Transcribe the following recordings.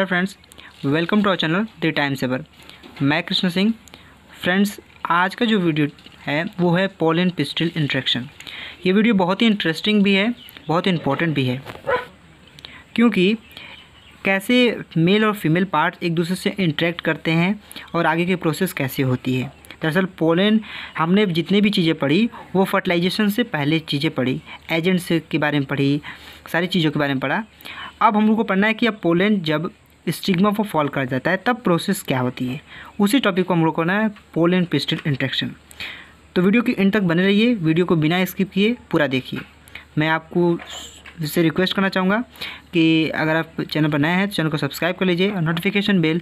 Hello friends, welcome to our channel the time saver. मैं Krishna Singh. Friends, आज का जो वीडियो है, वो है पोलन पिस्टल इंट्रैक्शन। ये वीडियो बहुत ही इंटरेस्टिंग भी है, बहुत इंपॉर्टेंट भी है। क्योंकि कैसे मेल और फीमेल पार्ट एक दूसरे से इंटरेक्ट करते हैं और आगे की प्रोसेस कैसे होती है। दरअसल पोलन हमने जितने भी चीज़ें पढ़ी, वो फर्टिलाइजेशन से पहले चीज़ें पढ़ी एजेंट्स के बारे में पढ़ी, सारी चीज़ों के बारे में पढ़ा। अब हम लोग को पढ़ना है कि अब पोलन जब स्टिग्मा पर फॉल कर जाता है, तब प्रोसेस क्या होती है? उसी टॉपिक को हम लोग करना है पोल एंड पिस्टल इंट्रैक्शन तो वीडियो की इन तक बने रहिए वीडियो को बिना स्किप किए पूरा देखिए। मैं आपको इससे रिक्वेस्ट करना चाहूँगा कि अगर आप चैनल पर नए हैं तो चैनल को सब्सक्राइब कर लीजिए और नोटिफिकेशन बेल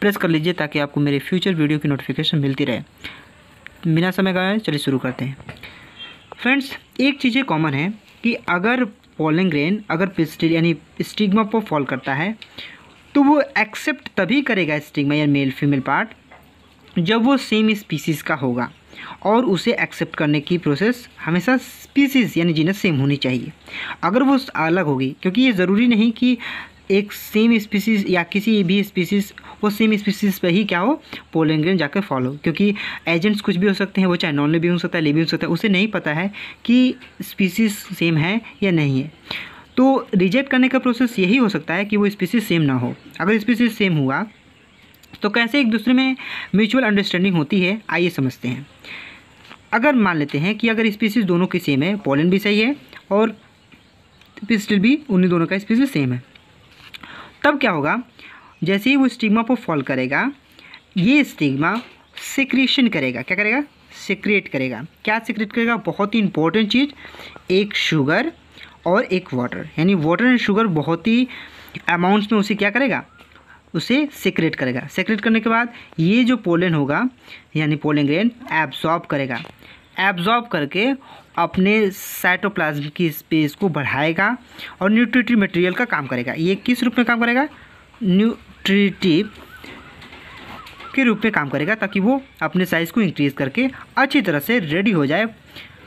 प्रेस कर लीजिए ताकि आपको मेरे फ्यूचर वीडियो की नोटिफिकेशन मिलती रहे। बिना समय गए चलिए शुरू करते हैं। फ्रेंड्स एक चीज़ें कॉमन है कि अगर पोलिंग ग्रेन अगर पिस्टिल यानी स्टिग्मा पर फॉल करता है तो वो एक्सेप्ट तभी करेगा स्टिग्मा या मेल फीमेल पार्ट जब वो सेम स्पीसीज़ का होगा। और उसे एक्सेप्ट करने की प्रोसेस हमेशा स्पीसीज़ यानी जीनस सेम होनी चाहिए। अगर वो अलग होगी, क्योंकि ये ज़रूरी नहीं कि एक सेम स्पीसीज़ या किसी भी स्पीसीज़ वो सेम स्पीसीज़ पे ही क्या हो पोलेंग्रेन जाकर फॉलो क्योंकि एजेंट्स कुछ भी हो सकते हैं, वो चाहे नॉन लिविंग हो सकता है लिविंग हो सकता है, उसे नहीं पता है कि स्पीसीज़ सेम है या नहीं है। तो रिजेक्ट करने का प्रोसेस यही हो सकता है कि वो स्पीसीज़ सेम ना हो। अगर स्पीसीज़ सेम हुआ तो कैसे एक दूसरे में म्यूचुअल अंडरस्टैंडिंग होती है, आइए समझते हैं। अगर मान लेते हैं कि अगर स्पीसीज़ दोनों की सेम है पोलन भी सही है और पिस्टल भी उन्हीं दोनों का स्पीसीज सेम है। तब क्या होगा? जैसे ही वो स्टिग्मा पर फॉल करेगा, ये स्टिग्मा सिक्रेशन करेगा। क्या करेगा? सिक्रेट करेगा। क्या सिक्रेट करेगा? बहुत ही इंपॉर्टेंट चीज़, एक शुगर और एक वाटर यानी वाटर एंड शुगर बहुत ही अमाउंट्स में उसे क्या करेगा? उसे सेक्रेट करेगा। सेक्रेट करने के बाद ये जो पोलन होगा, यानी पोलन ग्रेन एब्जॉर्ब करेगा। एब्जॉर्ब करके अपने साइटोप्लाज्म की स्पेस को बढ़ाएगा और न्यूट्रिटिव मटेरियल का काम करेगा। ये किस रूप में काम करेगा? न्यूट्रिटिव के रूप में काम करेगा ताकि वो अपने साइज़ को इंक्रीज़ करके अच्छी तरह से रेडी हो जाए।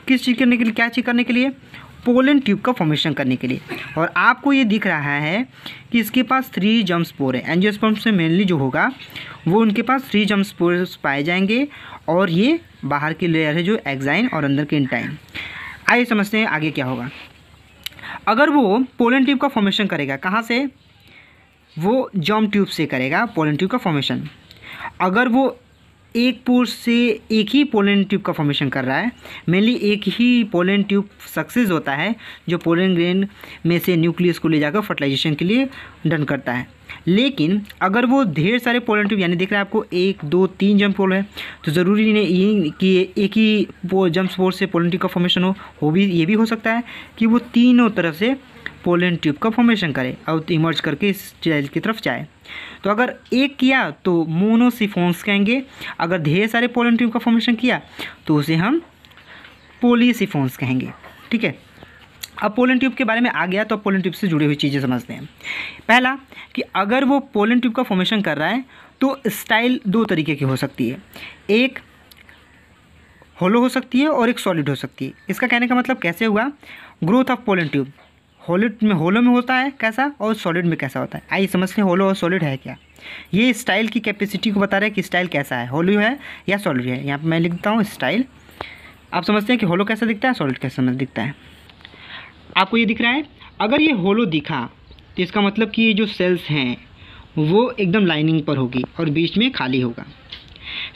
किस चीज़ करने के लिए? क्या चीज़ करने के लिए? पोलन ट्यूब का फॉर्मेशन करने के लिए। और आपको ये दिख रहा है कि इसके पास थ्री जम स्पोर है। एंजियोस्पर्म से मेनली जो होगा, वो उनके पास थ्री जम स्पोर पाए जाएँगे और ये बाहर की लेयर है जो एग्जाइन और अंदर के इंटाइन आइए समझते हैं आगे क्या होगा। अगर वो पोलन ट्यूब का फॉर्मेशन करेगा, कहाँ से? वो जॉम ट्यूब से करेगा, पोलन ट्यूब का फॉर्मेशन अगर वो एक पोर से एक ही पोलन ट्यूब का फॉर्मेशन कर रहा है। मेनली एक ही पोलन ट्यूब सक्सेस होता है, जो पोलन ग्रेन में से न्यूक्लियस को ले जाकर फर्टिलाइजेशन के लिए डन करता है। लेकिन अगर वो ढेर सारे पोलन ट्यूब, यानी देख रहे हैं आपको, एक, दो, तीन जंप पोल है तो ज़रूरी नहीं कि एक ही जंप स्पोर से पोलन ट्यूब का फॉर्मेशन हो हो भी, ये भी हो सकता है कि वो तीनों तरफ़ से पोलन ट्यूब का फॉर्मेशन करे। और इमर्ज करके इस स्टाइल की तरफ़ जाए। तो अगर एक किया तो मोनोसिफोन्स कहेंगे। अगर ढेर सारे पोलन ट्यूब का फॉर्मेशन किया तो उसे हम पोलीसिफोन्स कहेंगे। ठीक है? अब पोलन ट्यूब के बारे में आ गया तो पोलन ट्यूब से जुड़ी हुई चीज़ें समझते हैं। पहला, कि अगर वो पोलन ट्यूब का फॉर्मेशन कर रहा है तो स्टाइल दो तरीके की हो सकती है। एक होलो हो सकती है और एक सॉलिड हो सकती है। इसका कहने का मतलब कैसे हुआ? Growth of pollen tube. होलिड में होलो में होता है कैसा और सॉलिड में कैसा होता है? आइए समझते हैं होलो और सॉलिड है क्या? ये स्टाइल की कैपेसिटी को बता रहा है कि स्टाइल कैसा है? होलो है या सॉलिड है? यहाँ पर मैं लिखता हूँ स्टाइल आप समझते हैं कि होलो कैसा दिखता है सॉलिड कैसा दिखता है। आपको ये दिख रहा है, अगर ये होलो दिखा तो इसका मतलब कि ये जो सेल्स हैं, वो एकदम लाइनिंग पर होगी और बीच में खाली होगा।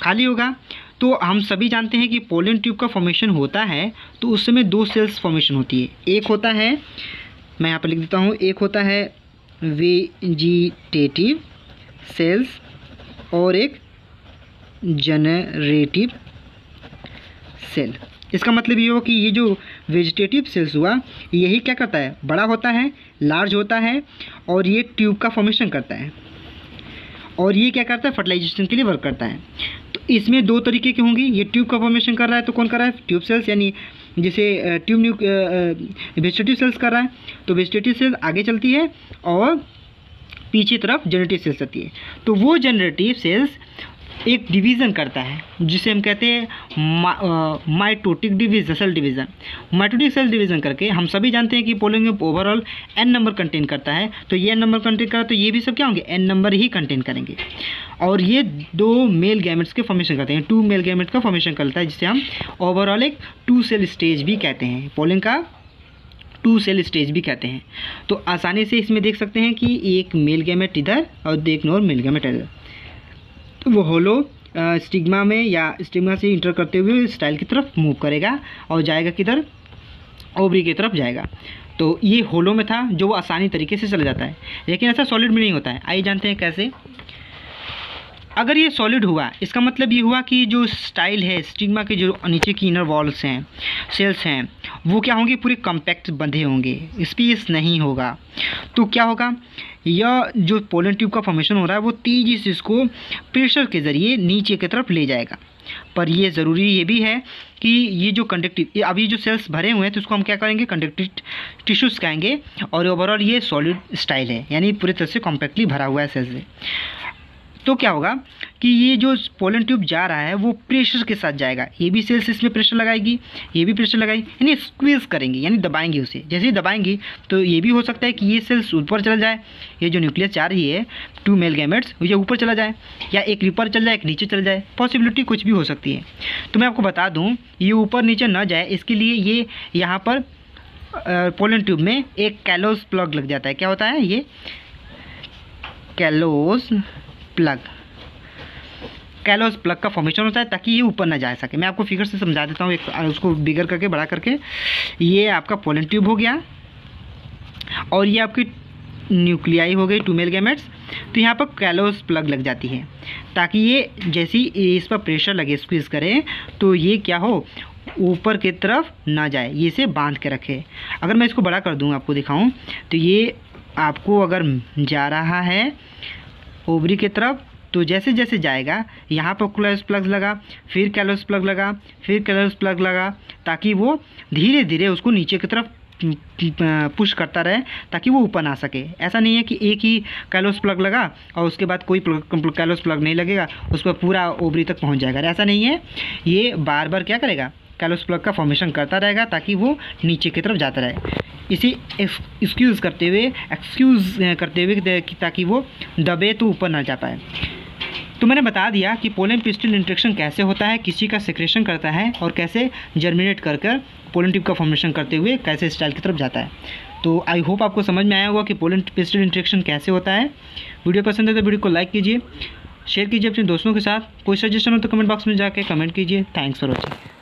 खाली होगा तो हम सभी जानते हैं कि पोलन ट्यूब का फॉर्मेशन होता है तो उस समय दो सेल्स फॉर्मेशन होती है। एक होता है मैं यहाँ पर लिख देता हूँ, एक होता है वेजिटेटिव सेल्स और एक जनरेटिव सेल इसका मतलब ये हो कि ये जो वेजिटेटिव सेल्स हुआ, यही क्या करता है? बड़ा होता है लार्ज होता है और ये ट्यूब का फॉर्मेशन करता है। और ये क्या करता है? फर्टिलाइजेशन के लिए वर्क करता है। तो इसमें दो तरीके के होंगे। ये ट्यूब का फॉर्मेशन कर रहा है तो कौन कर रहा है? ट्यूब सेल्स यानी जैसे ट्यूब न्यू वेजिटेटिव सेल्स कर रहा है। तो वेजिटेटिव सेल्स आगे चलती है और पीछे तरफ़ जनरेटिव सेल्स आती है। तो वो जनरेटिव सेल्स एक डिवीज़न करता है, जिसे हम कहते हैं mitotic division cell division mitotic cell division करके हम सभी जानते हैं कि pollen overall n number contain करता है। तो ये एन नंबर कंटेन करा तो ये भी सब क्या होंगे? एन नंबर ही कंटेन करेंगे। और ये दो मेल गैमेट्स के फॉर्मेशन करते हैं। टू मेल गैमेट का फॉर्मेशन करता है, जिसे हम ओवरऑल एक टू सेल स्टेज भी कहते हैं। पोलिंग का टू सेल स्टेज भी कहते हैं। तो आसानी से इसमें देख सकते हैं कि एक मेल गैमेट इधर और एक नोर मेल गैमेट इधर तो वो होलो स्टिग्मा में या स्टिग्मा से इंटर करते हुए स्टाइल की तरफ़ मूव करेगा और जाएगा किधर? ओवरी की तरफ़ जाएगा। तो ये होलो में था जो वो आसानी तरीके से चला जाता है। लेकिन ऐसा सॉलिड में नहीं होता है। आइए जानते हैं कैसे। अगर ये सॉलिड हुआ, इसका मतलब ये हुआ कि जो स्टाइल है स्टिग्मा के जो नीचे की इनर वॉल्स हैं सेल्स हैं, वो क्या होंगे? पूरे कम्पैक्ट बंधे होंगे। स्पेस नहीं होगा। तो क्या होगा? यह जो पोलन ट्यूब का फॉर्मेशन हो रहा है, वो तेज़ी से इसको प्रेशर के ज़रिए नीचे की तरफ़ ले जाएगा। पर ये ज़रूरी ये भी है कि ये जो कंडक्टिव अभी जो सेल्स भरे हुए हैं तो उसको हम क्या करेंगे? कंडक्टिव टिश्यूज़ कहेंगे और ओवरऑल ये सॉलिड स्टाइल है, यानी पूरी तरह से कॉम्पैक्टली भरा हुआ है सेल्स से तो क्या होगा? कि ये जो पोलन ट्यूब जा रहा है, वो प्रेशर के साथ जाएगा। ये भी सेल्स इसमें प्रेशर लगाएगी ये भी प्रेशर लगाएगी, यानी स्क्वीज करेंगे, यानी दबाएँगे उसे। जैसे ही दबाएँगी तो ये भी हो सकता है कि ये सेल्स ऊपर चला जाए। ये जो न्यूक्लियस जा रही है टू मेल गैमेट्स ये ऊपर चला जाए, या एक ऊपर चल जाए, एक नीचे चल जाए। पॉसिबिलिटी कुछ भी हो सकती है। तो मैं आपको बता दूँ, ये ऊपर नीचे न जाए, इसके लिए ये यहाँ पर पोलन ट्यूब में एक कैलोस प्लग लग जाता है। क्या होता है ये? Callose plug. कैलोस प्लग का फॉर्मेशन होता है ताकि ये ऊपर ना जा सके। मैं आपको फिगर से समझा देता हूँ, एक, उसको बिगर करके, बड़ा करके। ये आपका पोलन ट्यूब हो गया और ये आपकी न्यूक्लियाई हो गई टूमेल गैमेट्स तो यहाँ पर कैलोस प्लग लग जाती है, ताकि ये जैसी इस पर प्रेशर लगे स्क्वीज करें तो ये क्या हो, ऊपर की तरफ़ ना जाए, ये इसे बाँध के रखे। अगर मैं इसको बड़ा कर दूँ, आपको दिखाऊँ तो ये आपको अगर जा रहा है ओवरी की तरफ़ तो जैसे जैसे जाएगा, यहाँ पर क्लोस प्लग लगा, फिर कैलोस प्लग लगा, फिर कैलोस प्लग लगा, ताकि वो धीरे धीरे उसको नीचे की तरफ़ पुश करता रहे, ताकि वो ऊपर ना सके। ऐसा नहीं है कि एक ही कैलोस प्लग लगा और उसके बाद कोई कैलोस प्लग नहीं लगेगा, उस पर पूरा ओवरी तक पहुँच जाएगा। ऐसा नहीं है, ये बार बार क्या करेगा? कैलोस प्लग का फॉर्मेशन करता रहेगा, ताकि वो नीचे की तरफ़ जाता रहे। इसे एक्सक्यूज़ करते हुए एक्सक्यूज़ करते हुए ताकि वो दबे तो ऊपर ना जा पाए। तो मैंने बता दिया कि पोलन पिस्टल इंट्रेक्शन कैसे होता है, किसी का सिक्रेशन करता है और कैसे जर्मिनेट कर कर पोलन ट्यूब का फॉर्मेशन करते हुए कैसे स्टाइल की तरफ़ जाता है। तो आई होप आपको समझ में आया होगा कि पोलन पिस्टल इंट्रेक्शन कैसे होता है। वीडियो पसंद है तो वीडियो को लाइक कीजिए शेयर कीजिए अपने दोस्तों के साथ। कोई सजेशन हो तो कमेंट बॉक्स में जाके कमेंट कीजिए। Thanks for watching